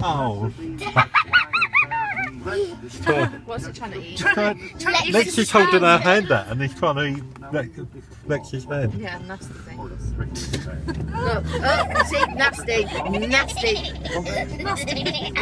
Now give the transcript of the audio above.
Oh. What's he trying to eat? Lexi's holding her hand out and he's trying to eat Lex, Lexi's hand. Yeah, nasty thing. Look, oh, see, nasty, nasty. nasty.